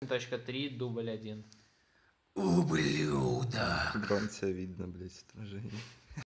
Точка дубль 1. Ублюдок. Дрон тебя видно, блядь, отражение.